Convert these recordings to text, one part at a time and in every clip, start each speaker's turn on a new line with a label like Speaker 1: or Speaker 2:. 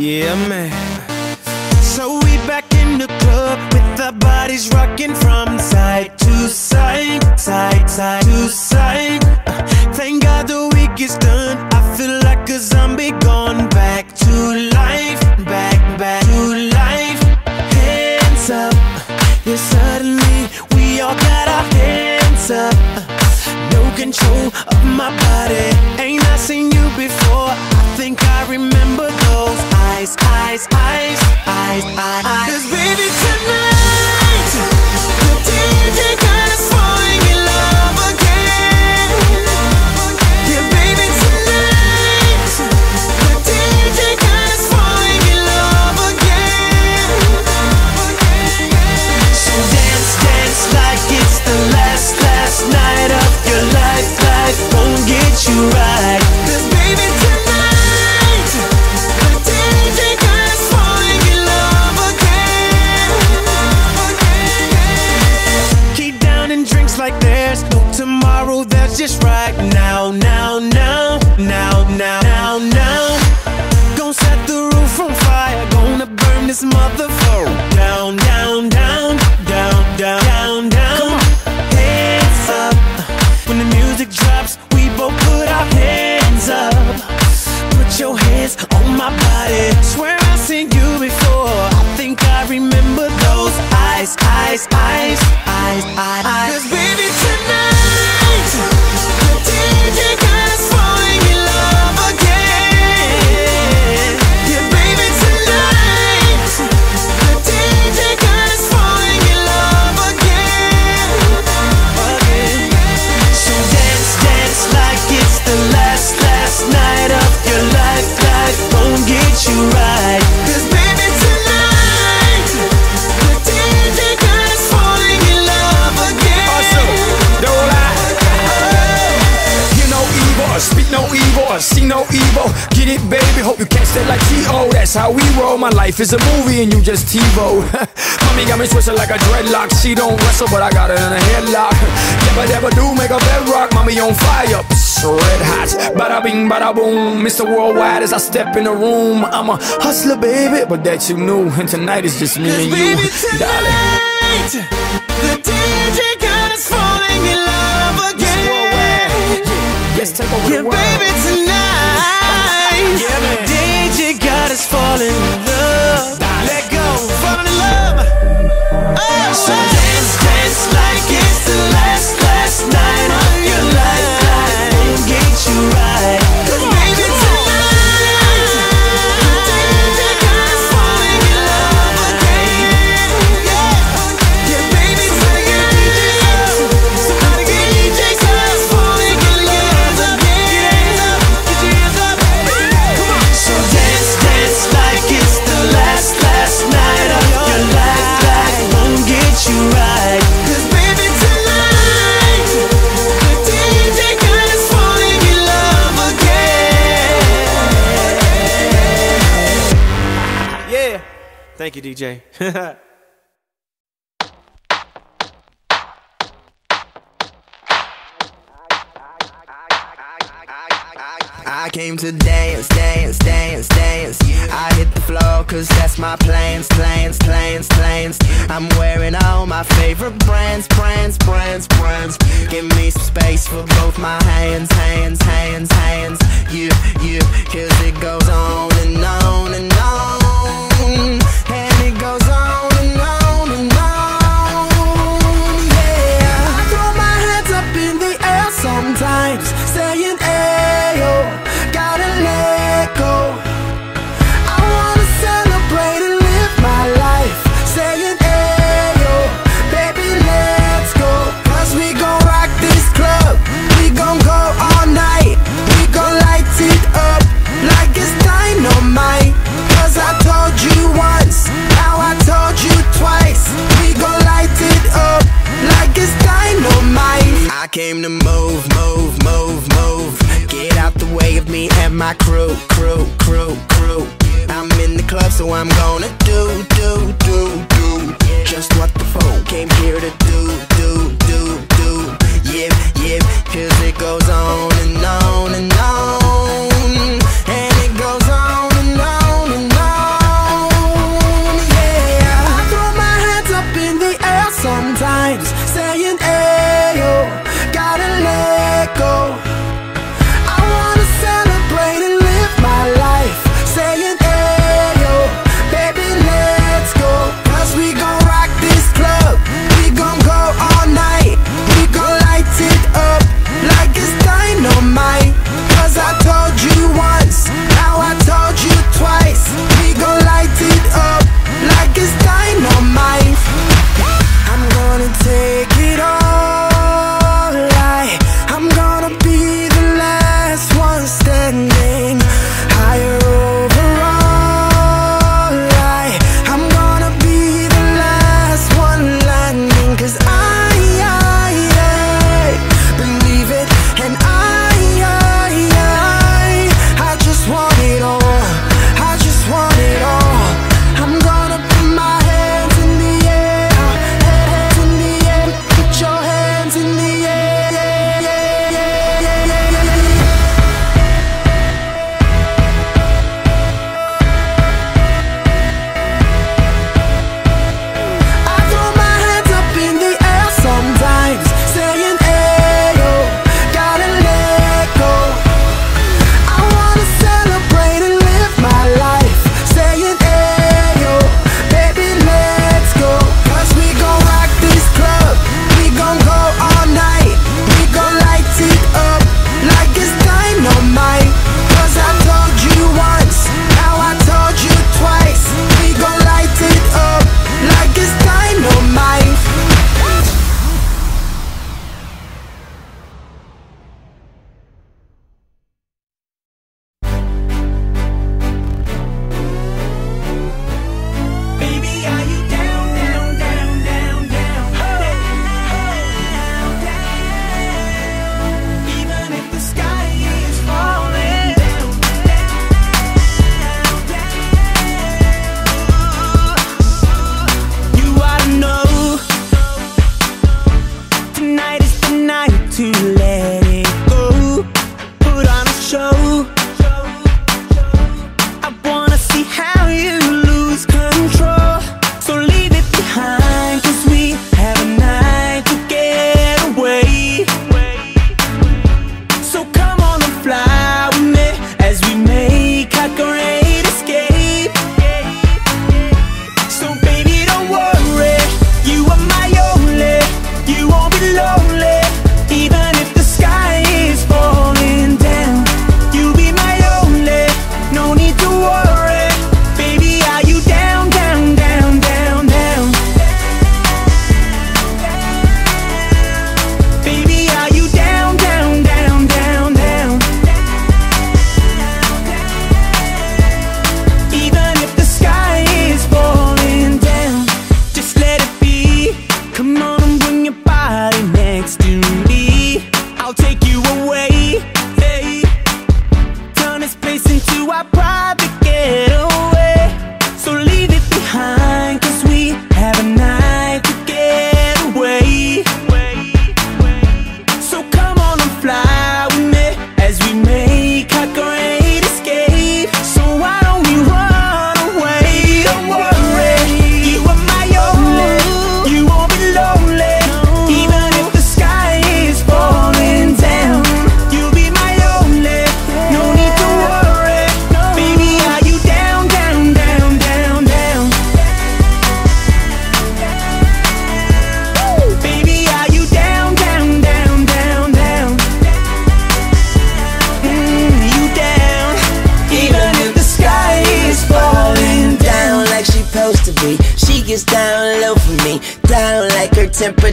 Speaker 1: Yeah, man. So we back in the club with our bodies rocking from side to side, side, side to side. Uh, thank God the week is done. I feel like a zombie gone back to life, back, back to life. Hands up, yeah, suddenly we all got our hands up. Uh, no control of my body. Ain't I seen you before? Eyes, eyes, eyes, eyes, eyes. Cause baby tonight, the DJ got us falling in love again. Yeah, baby tonight, the DJ got us falling in love again. So dance, dance like it's the last, last night of your life. Life won't get you right. Just right now, now, now, now, now, now, now. Gonna set the roof on fire. Gonna burn this motherfucker down, down, down, down, down, down, down. Hands up. When the music drops, we both put our hands up. Put your hands on my body. Swear I've seen you before. I think I remember those eyes, eyes, eyes, eyes, eyes. eyes. Right.
Speaker 2: See no evil. Get it, baby. Hope you catch that like T.O. That's how we roll. My life is a movie and you just TiVo. Mommy got me twisted like a dreadlock. She don't wrestle, but I got her in a headlock. Never, never do make a bedrock. Mommy on fire. Psst, red hot. Bada bing, bada boom. Mr. Worldwide as I step in the room. I'm a hustler, baby, but that you knew. And tonight is just me and you,
Speaker 1: Baby
Speaker 2: darling.
Speaker 1: tonight, the DJ got us falling in love again.
Speaker 2: Let's take over
Speaker 1: Yeah,
Speaker 2: the world.
Speaker 1: baby tonight, falling in love.
Speaker 3: That's my plans,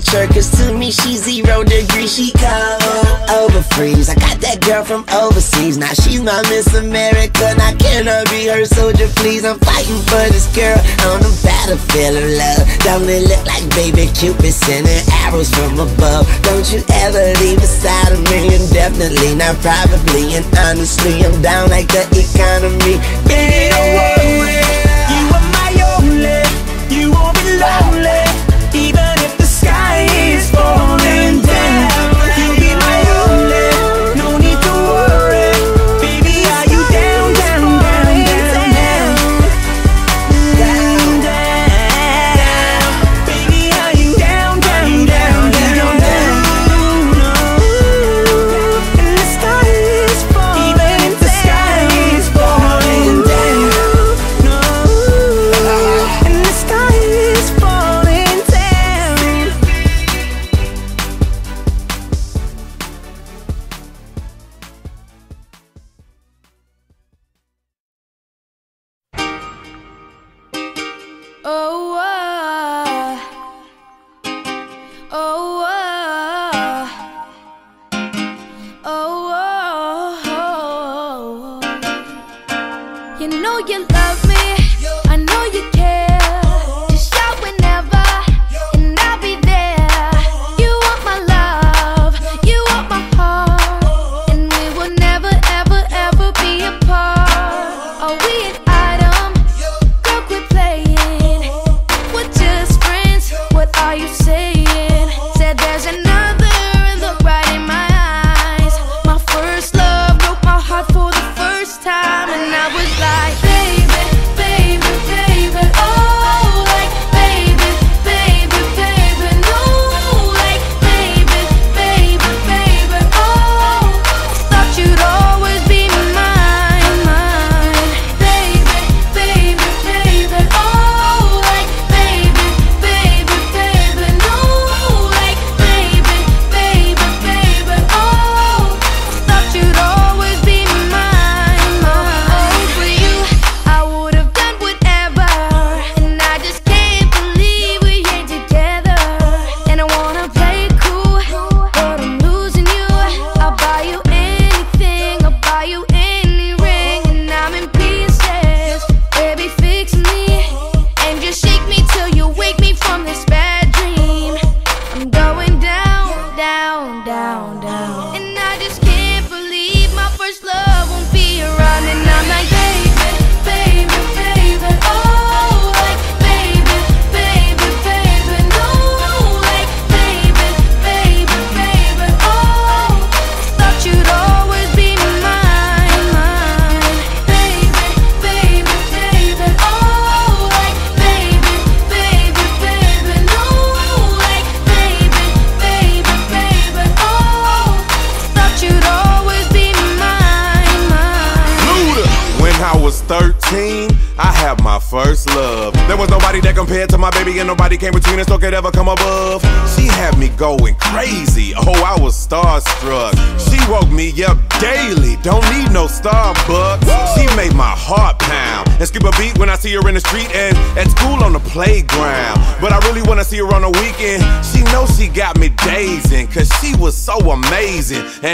Speaker 4: temperature Cause to me she's zero degrees. She cold, over freeze I got that girl from overseas. Now she's my Miss America. Now can I be her soldier please I'm fighting for this girl On the battlefield of love. Don't it look like baby Cupid Sending arrows from above? Don't you ever leave beside of me And definitely not probably. And honestly I'm down like the economy. Yeah, yeah.
Speaker 5: You are my only You won't be lonely.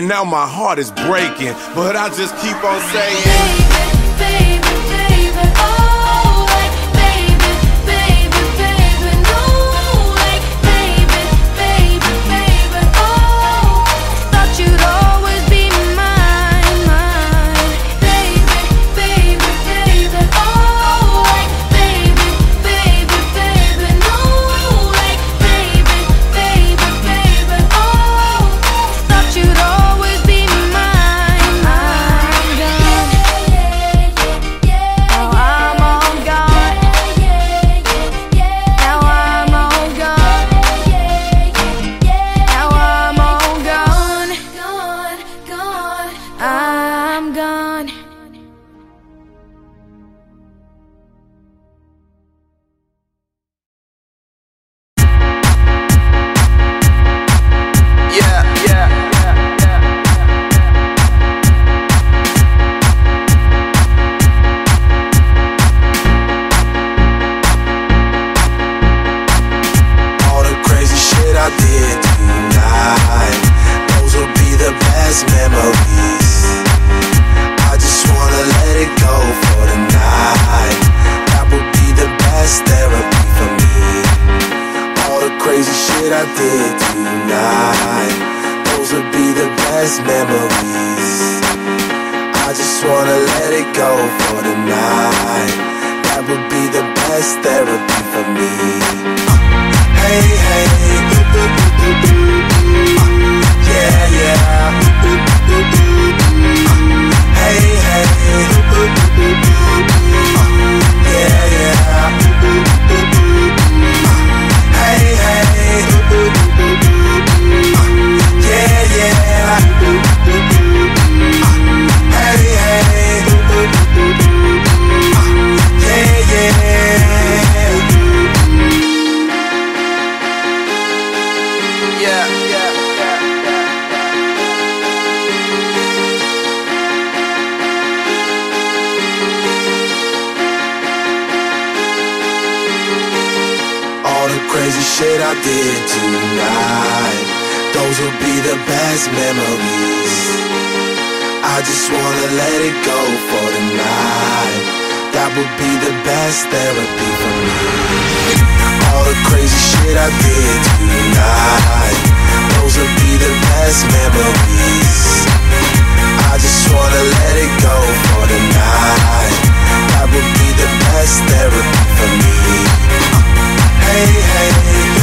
Speaker 5: and
Speaker 6: now my heart is breaking. But I just keep on saying,
Speaker 7: Baby, baby, baby, oh. crazy shit I did tonight. Those would be the
Speaker 8: best memories. I just wanna let it go for tonight. That would be the best therapy for me. Hey, hey. Yeah, yeah. Hey, hey. Yeah, yeah yeah, yeah. Tonight Those will be the best memories. I just wanna let it go for the night. That would be the best therapy for me. All the crazy shit I did tonight. Those will be the best memories. I just wanna let it go for the night. That would be the best therapy for me. Hey, hey. Hey,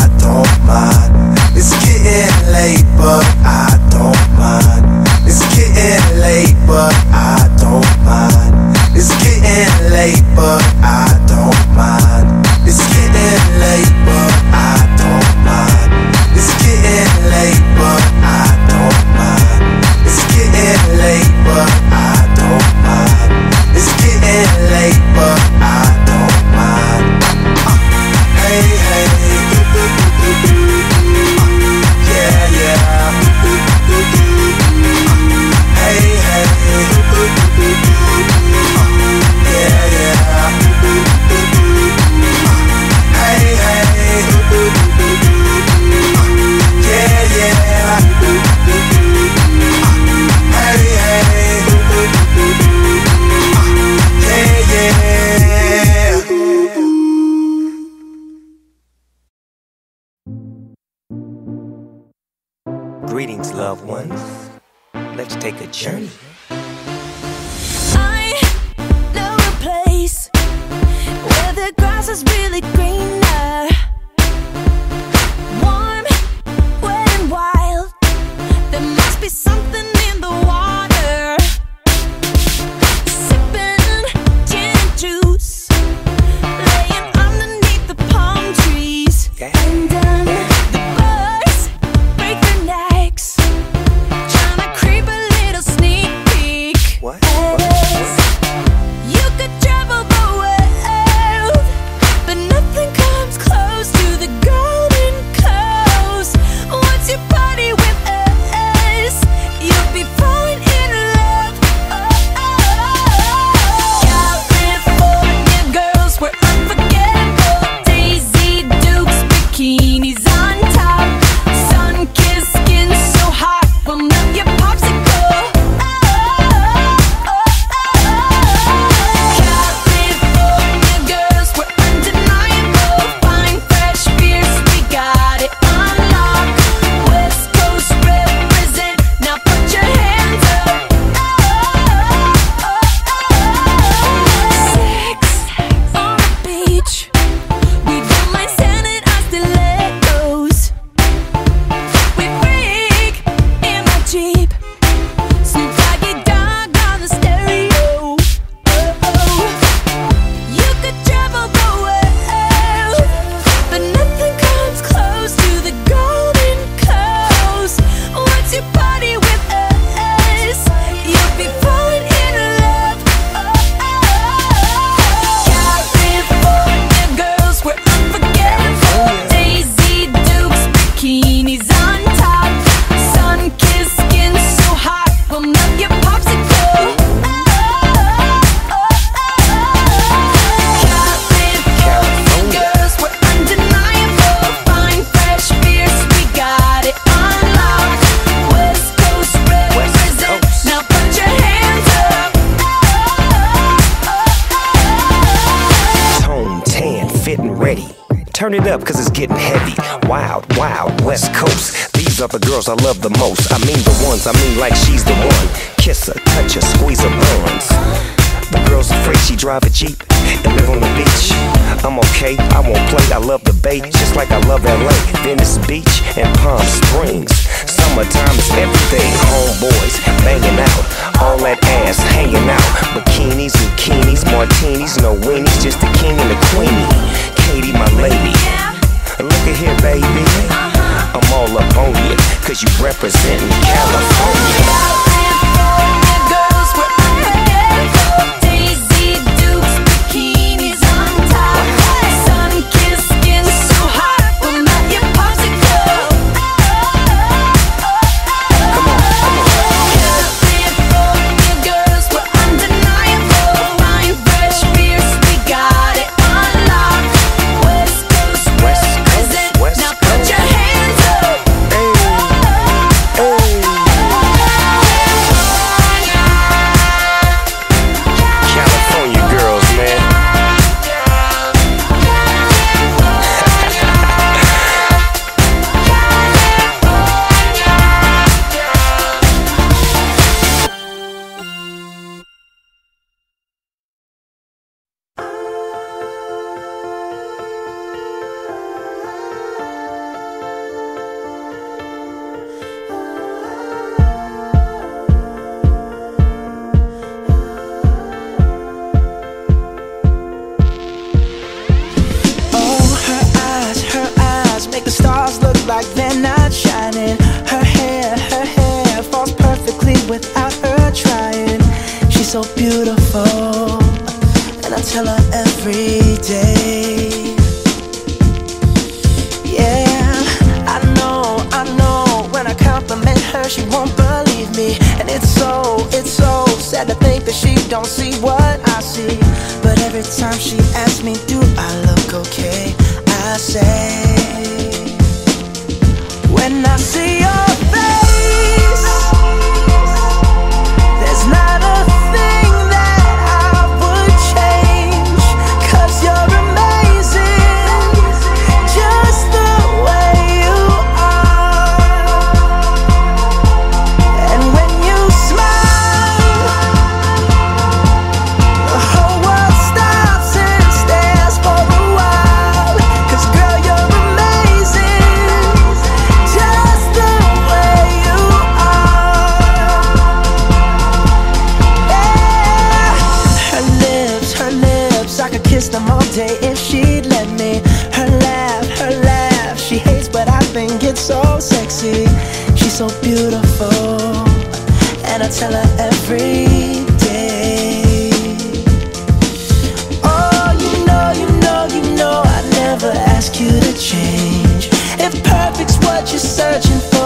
Speaker 9: journey.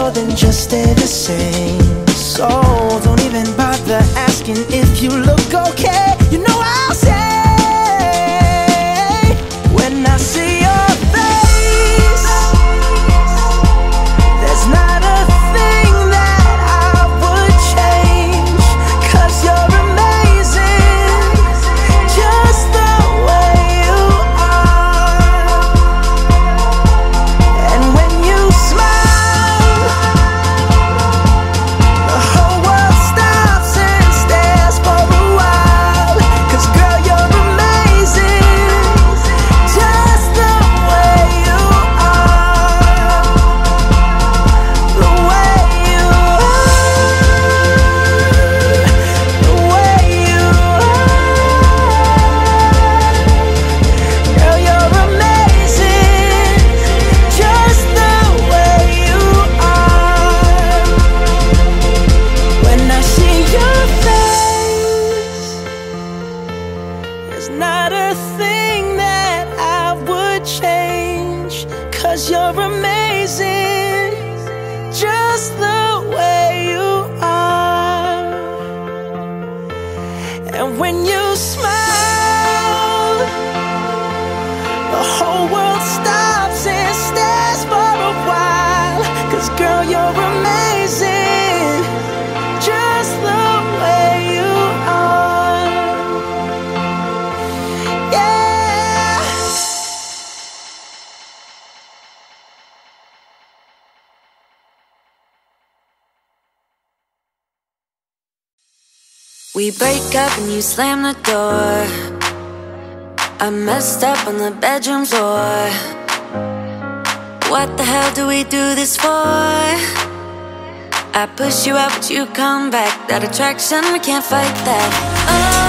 Speaker 9: more than just
Speaker 1: stay the same So don't even bother asking if you look okay. You know I'll say
Speaker 10: We break up and you slam the door I messed up on the bedroom floor What the hell do we do this for? I push you out but you come back That attraction, we can't fight that oh.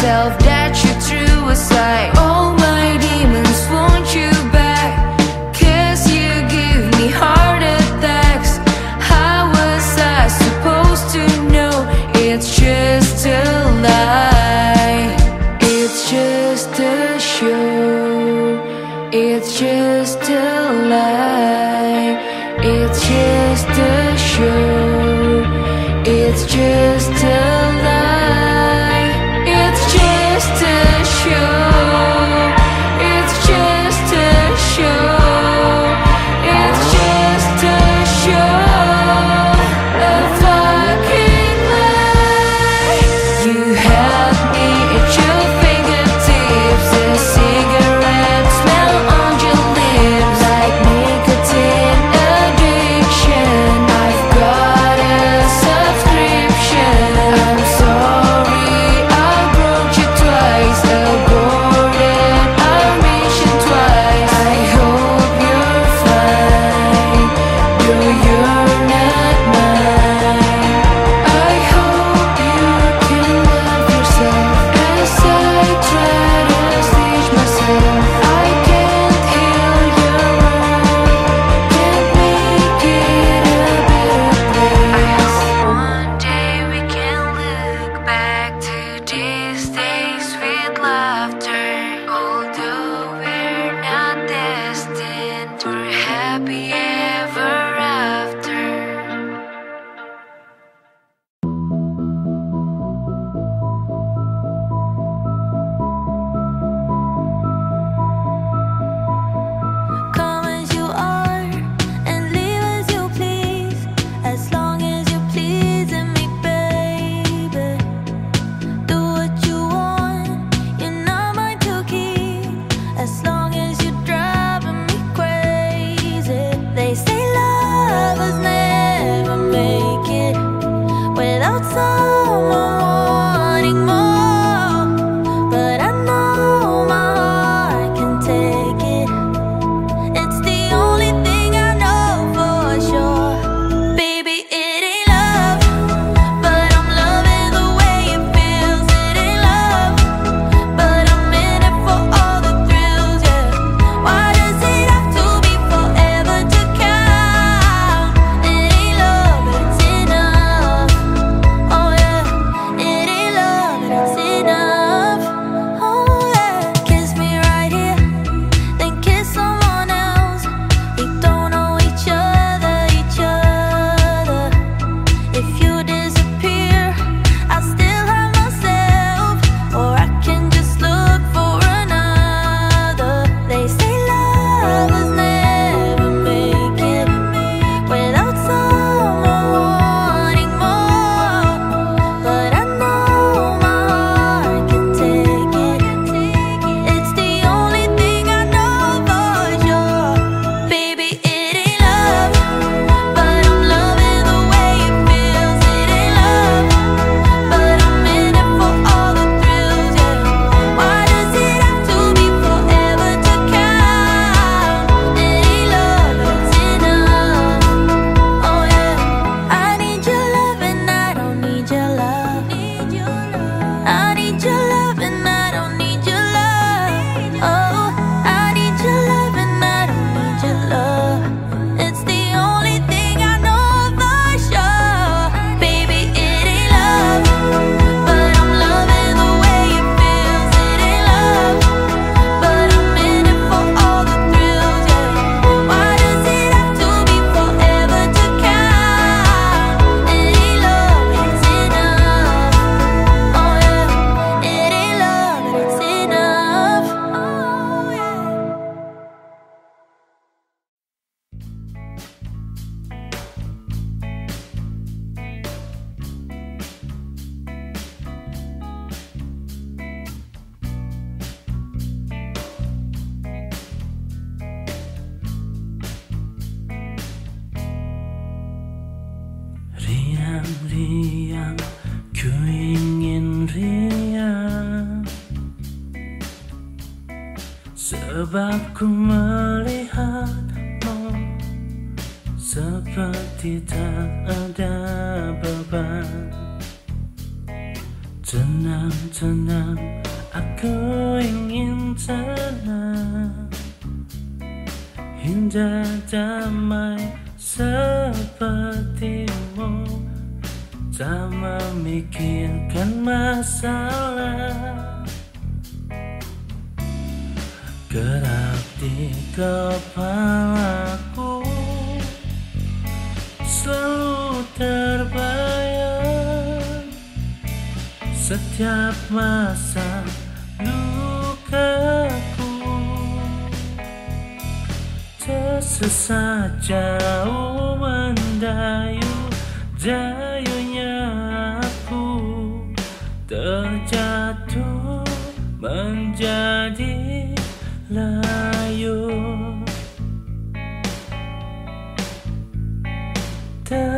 Speaker 11: self-doubt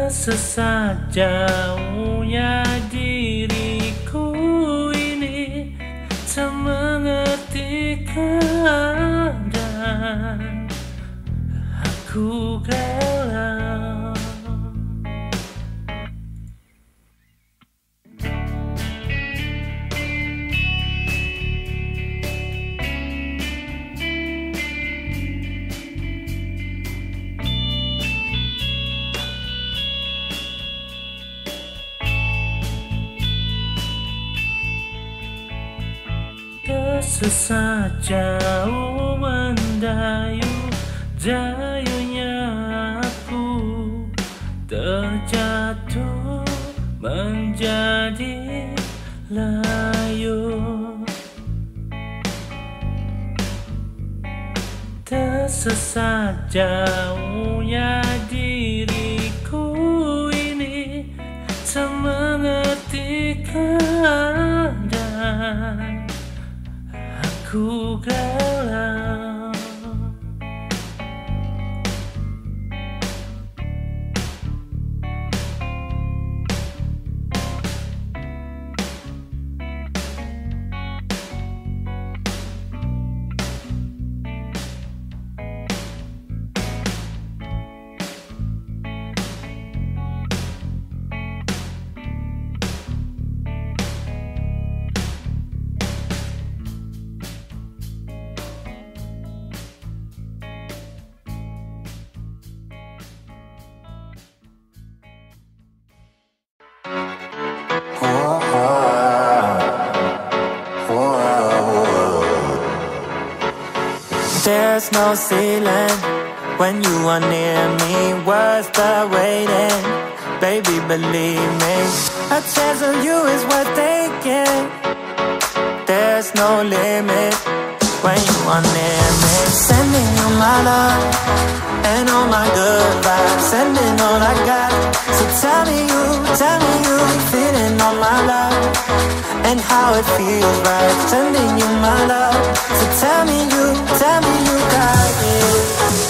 Speaker 11: Tersesat jauhnya diriku ini Tak mengerti keadaan. Aku galau jauh mendayu Dayunya aku Terjatuh menjadi layu. Tersesat jauhnya
Speaker 12: no ceiling when you are near me. Worth the waiting, baby, believe me. A chance of you is worth taking. There's no limit when you are near me. Sending you my love and all my good vibes. Sending all I got. So tell me you, tell me you, feeling all my love and how it feels right. Sending you my love. So tell me you, tell me you got it.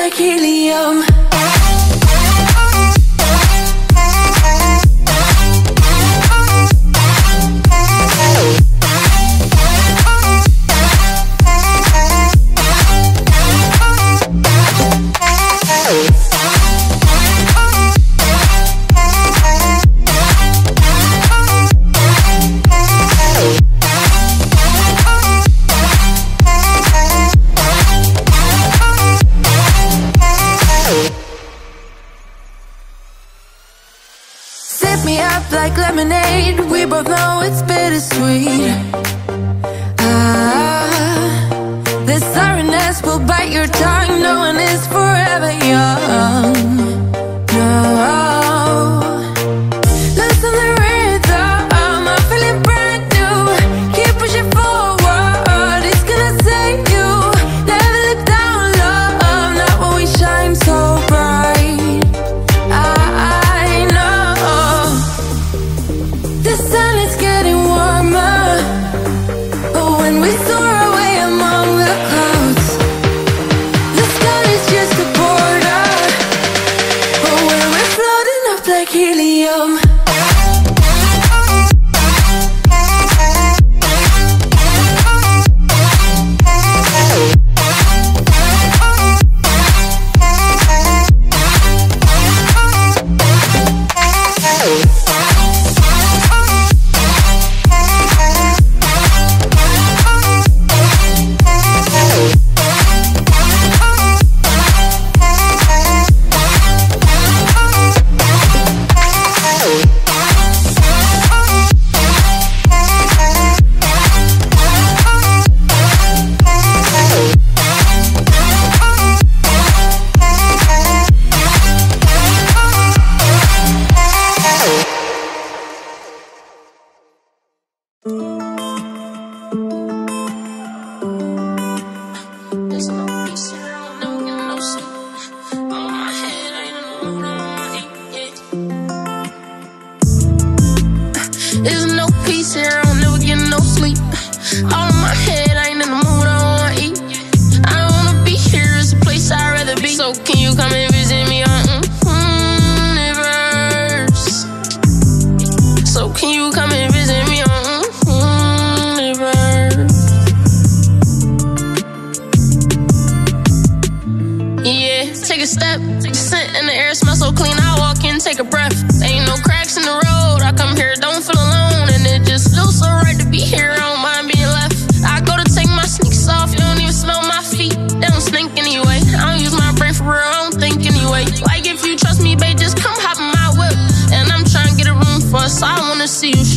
Speaker 10: Like helium.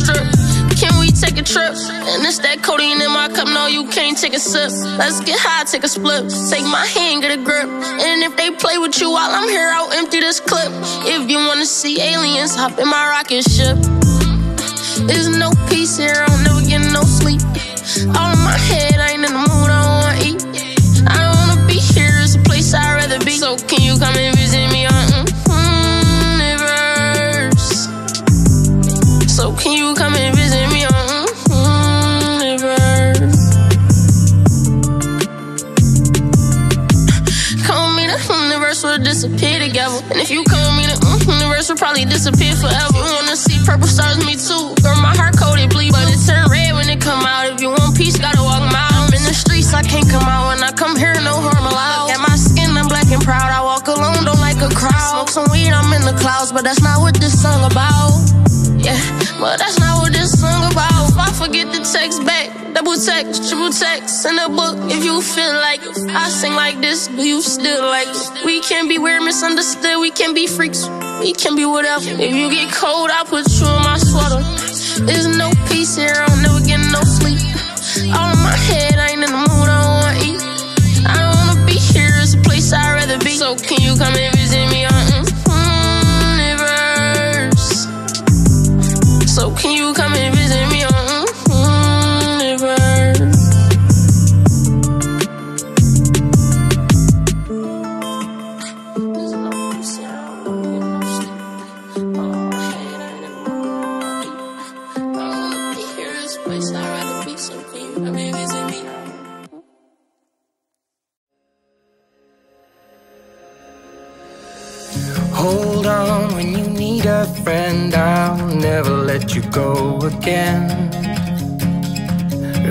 Speaker 13: Strip. Can we take a trip? And it's that codeine in my cup. No, you can't take a sip. Let's get high, take a split. Take my hand, get a grip. And if they play with you while I'm here, I'll empty this clip. If you wanna see aliens, hop in my rocket ship. There's no peace here, I'll never get no sleep. All in my head, I ain't in the mood, I don't wanna eat. I don't wanna be here, it's a place I'd rather be. So can you come and universe disappear forever. Wanna see purple stars, me too. Girl, my heart coated bleed, but it turn red when it come out. If you want peace, gotta walk miles. I'm in the streets, I can't come out. When I come here, no harm allowed. Got my skin, I'm black and proud. I walk alone, don't like a crowd. Smoke some weed, I'm in the clouds, but that's not what this song about. Yeah, but that's not what this song about. If I forget to text back, double text, triple text in the book. If you feel like I sing like this, do you still like? We can be weird, misunderstood, we can be freaks, we can be whatever. If you get cold, I'll put you in my sweater. There's no peace here, I'll never get no sleep. All in my head, I ain't in the mood, I don't wanna eat. I don't wanna be here, it's a place I'd rather be. So can you come and you
Speaker 14: go again.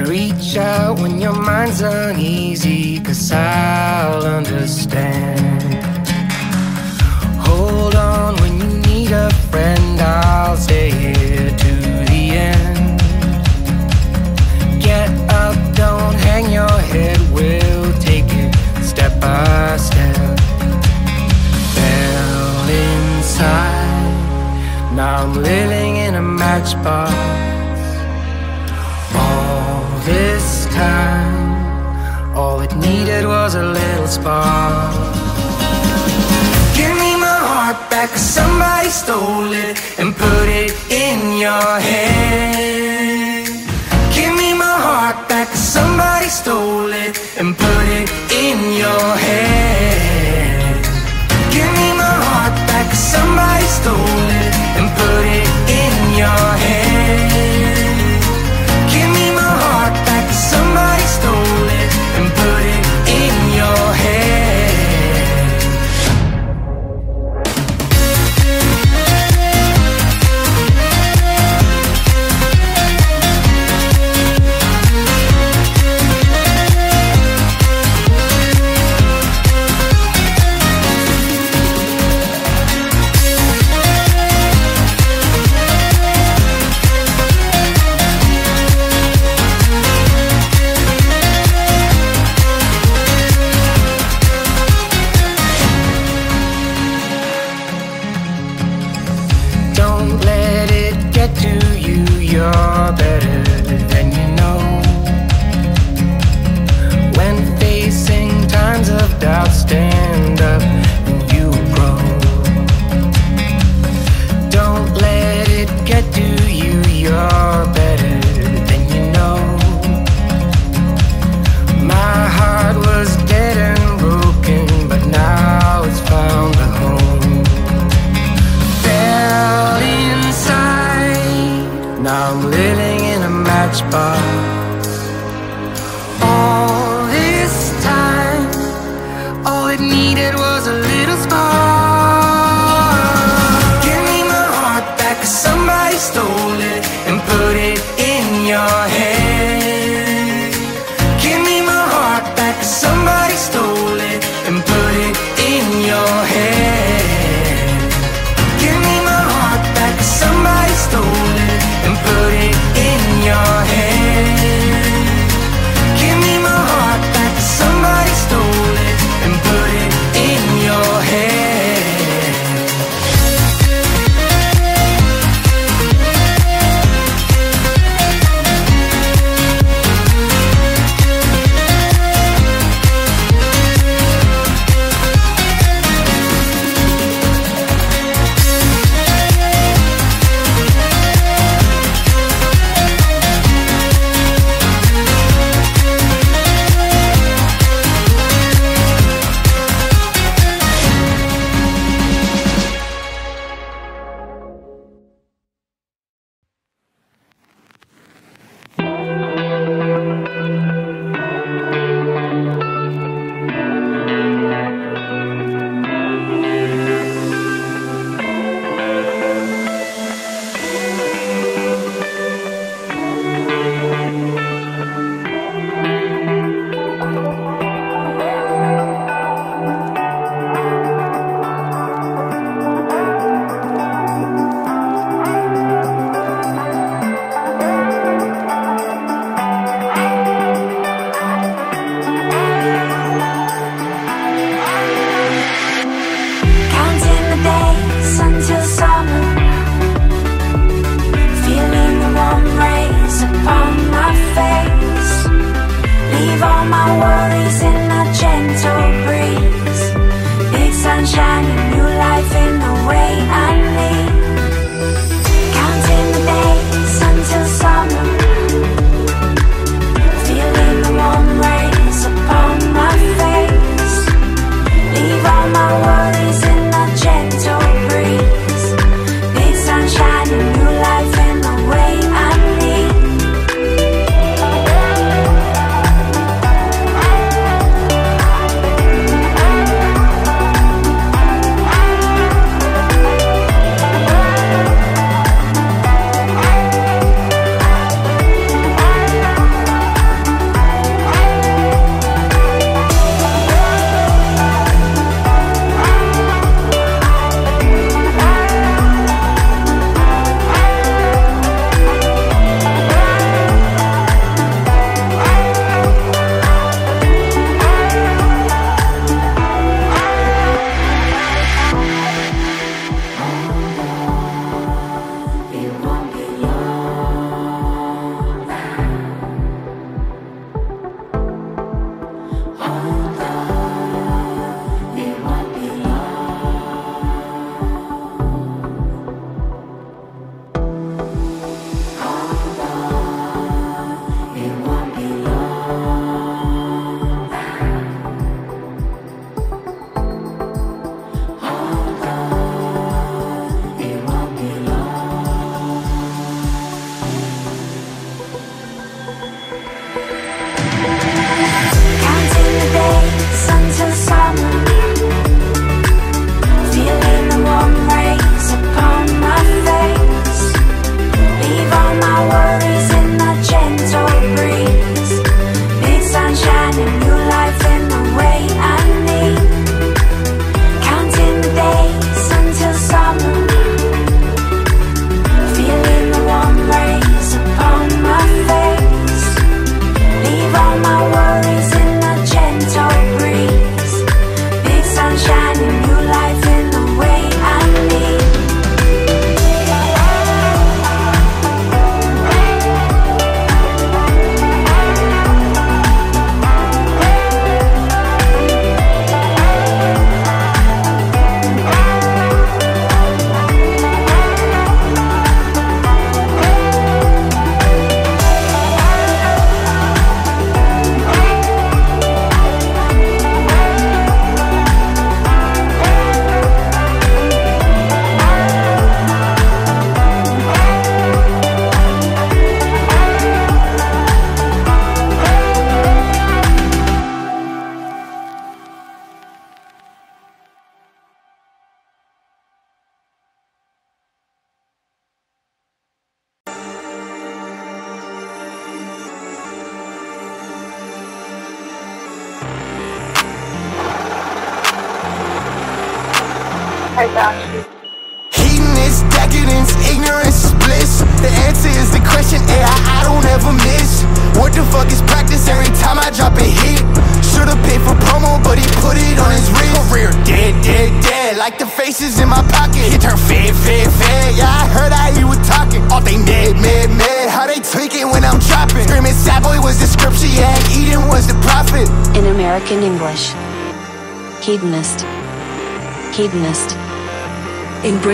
Speaker 14: Reach out when your mind's uneasy, cause I'll understand. Hold on when you need a friend, I'll stay here to the end. Get up, don't hang your head, we'll take it step by step. Fell inside, now I'm living matchbox. All this time, all it needed was a little spark. Give me my heart back, somebody stole it and put it in your hand.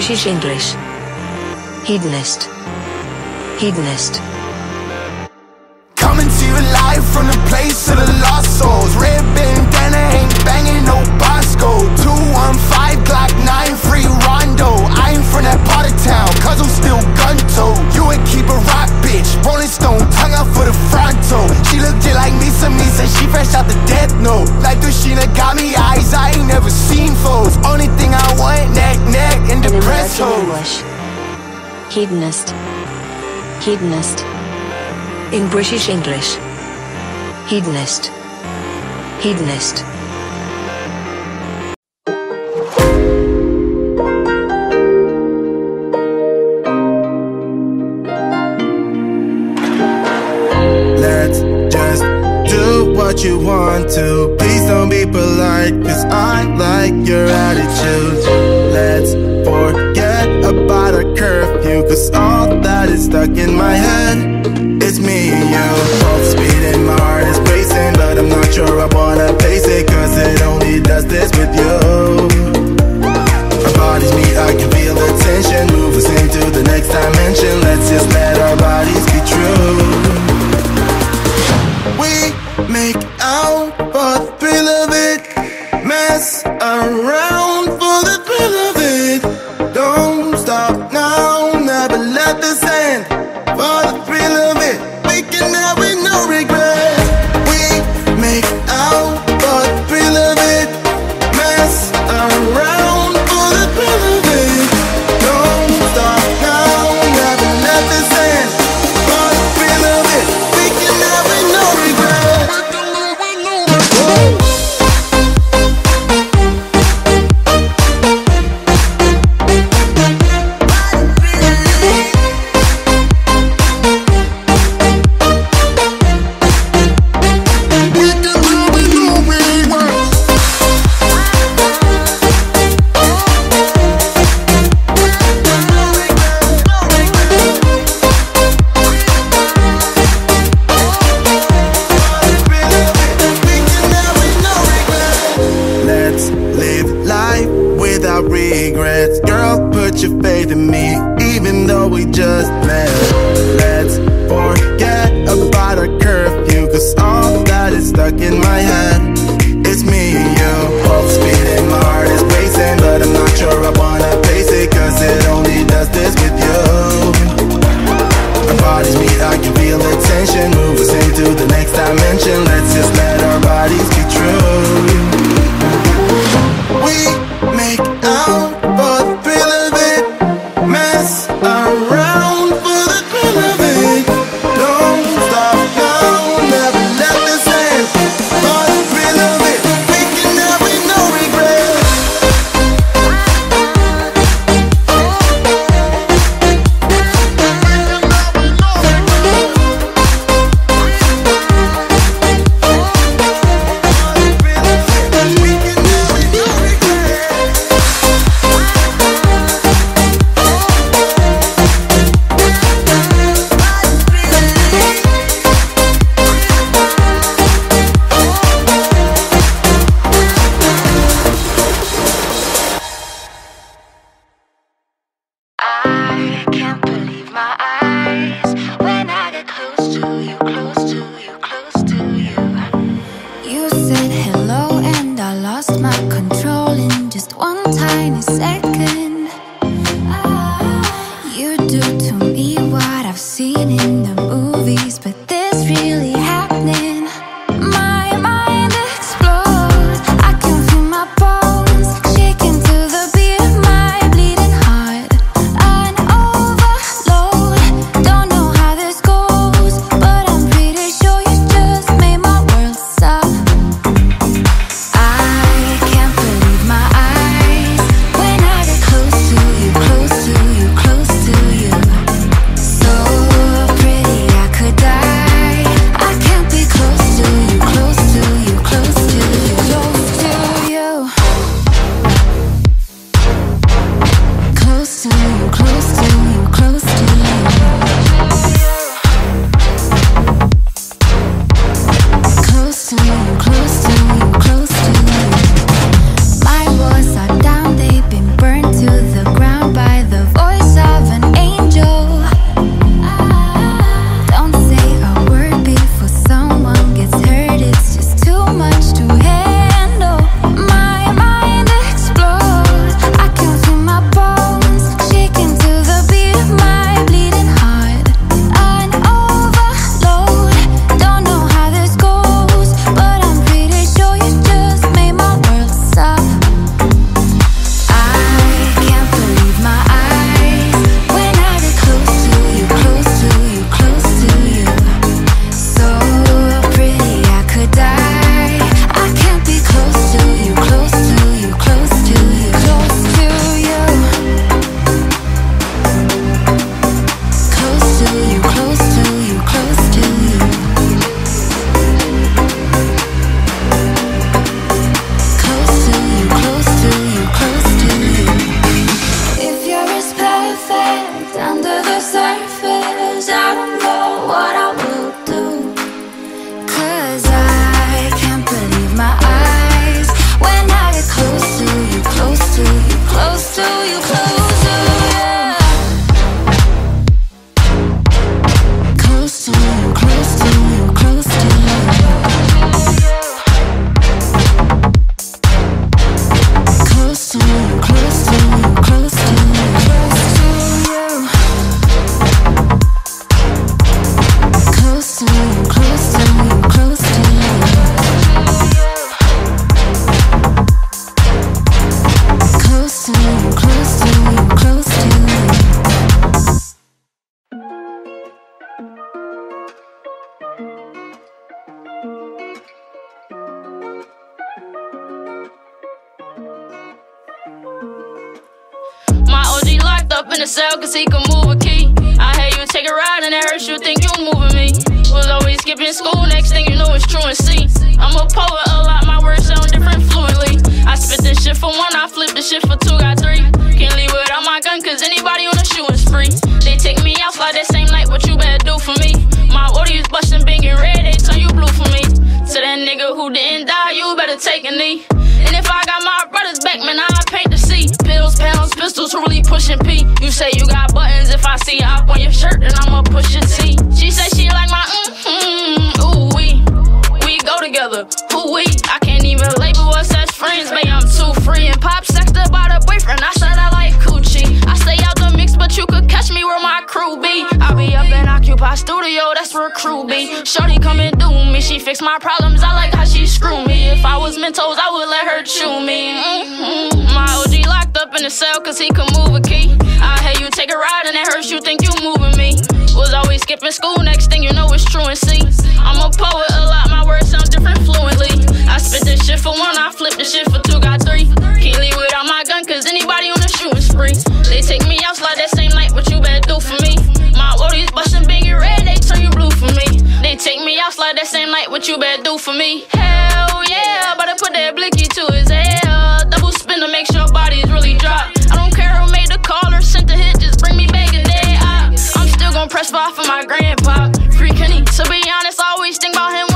Speaker 15: British English. Hedonist. Hedonist. Hedonist. Hedonist. In British English. Hedonist. Hedonist.
Speaker 8: Let's just do what you want to stuck in my head. Flip the
Speaker 13: shit for two, got three. Can't leave without my gun cause anybody on the shooting spree. They take me out fly that same night, what you better do for me? My audience busting, banging red, they turn you blue for me. To that nigga who didn't die, you better take a knee. And if I got my brothers back, man, I paint the sea. Pills, pounds, pistols, really pushing P. You say you got buttons, if I see up on your shirt, then I'ma push your T. together, who we? I can't even label us as friends, babe, I'm too free. And pop sexed about a boyfriend, I said I like coochie. I stay out the mix, but you could catch me where my crew be. I be up in Occupy Studio, that's where crew be. Shorty come and do me, she fix my problems, I like how she screw me. If I was Mentos, I would let her chew me. Mm-hmm. My OG locked up in the cell, cause he could move a key. I had you take a ride and it hurts you think you moving me. Was always skipping school, next thing you know it's truancy. I'm a poet, a lot, different fluently. I spit this shit for one, I flip this shit for two, got three. Can't leave without my gun, cause anybody on the shooting spree. They take me out like that same night, what you better do for me? My woodies bustin' banging red, they turn you blue for me. They take me out like that same night, what you better do for me? Hell yeah, better put that blicky to his hell. Double spin to make sure bodies really drop. I don't care who made the call or sent the hit, just bring me back a day. I, I'm still gon' press bar for my grandpa. Free Kenny, to be honest, I always think about him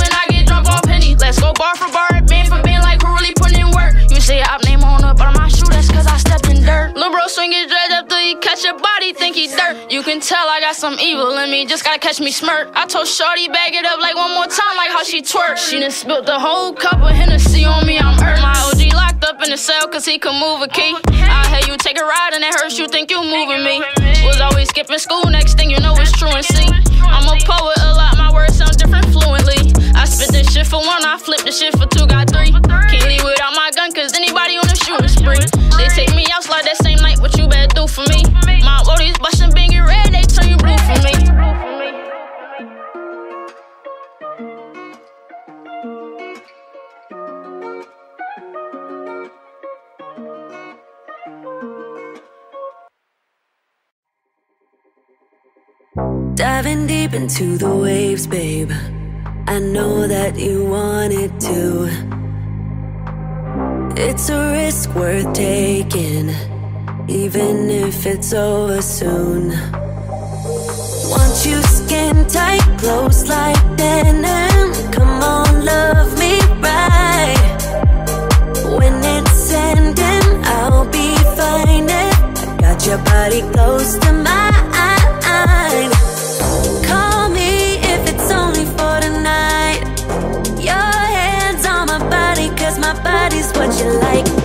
Speaker 13: go bar for bar, band for band, like who putting in work. You say I name on up, but on my shoe, that's cause I stepped in dirt. Lil' bro swing his dreads up till he catch your body, dirt. You can tell I got some evil in me, just gotta catch me smirk. I told Shorty bag it up like one more time, like how she twerk. She done spilled the whole cup of Hennessy on me, I'm hurt. My OG locked up in the cell cause he could move a key. I hear you take a ride and it hurts you think you moving me. Was always skipping school, next thing you know it's truancy. I'm a poet, a lot, my words sound different fluently. I spit this shit for one, I flip this shit for two, got three. Can't leave without my gun cause anybody on the shooting spree. They take me out like that same night, what you better do for me? My bustin' banging red, they turn you blue for me.
Speaker 10: Diving deep into the waves, babe. I know that you wanted to. It's a risk worth taking, even if it's over soon. Want you skin tight, close like denim. Come on, love me right. When it's ending, I'll be fine. I got your body close to mine. Call me if it's only for tonight. Your hands on my body, cause my body's what you like.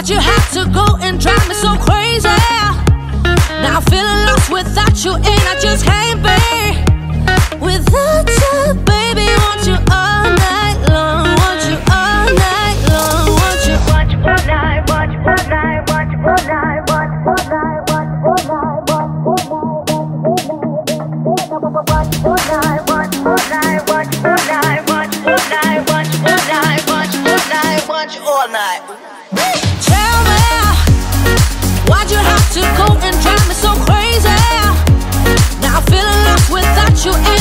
Speaker 10: Thought you had to go and drive me so crazy. Now I'm feeling lost without you, and I just can't be without you. you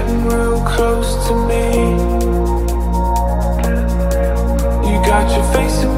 Speaker 16: getting real close to me. You got your face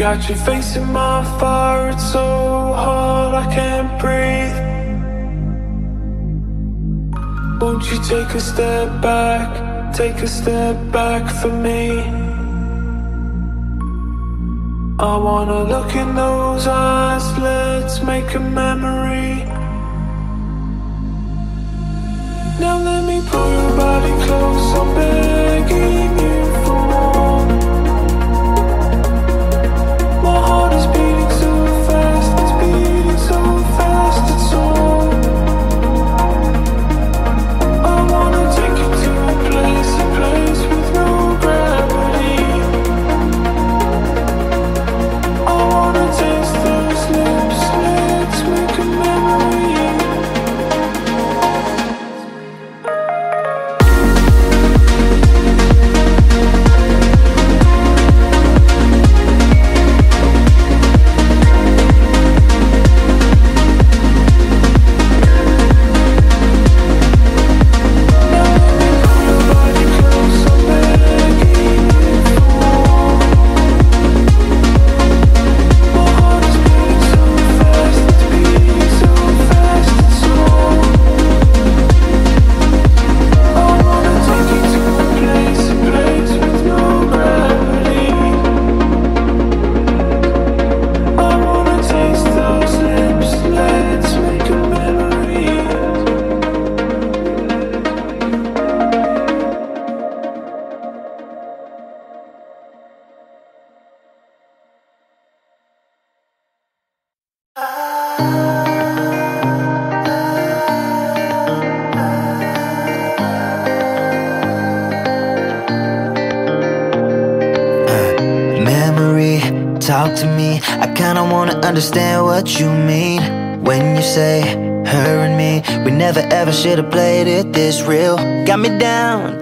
Speaker 16: Got your face in my fire, it's so hot I can't breathe. Won't you take a step back, take a step back for me? I wanna look in those eyes, let's make a memory. Now let me pull your body close.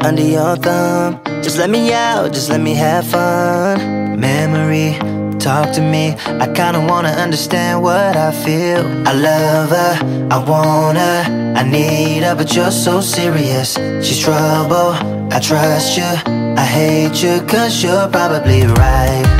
Speaker 12: under your thumb. Just let me out, just let me have fun. Memory, talk to me. I kinda wanna understand what I feel. I love her, I want her. I need her, but you're so serious. She's trouble, I trust you. I hate you cause you're probably right.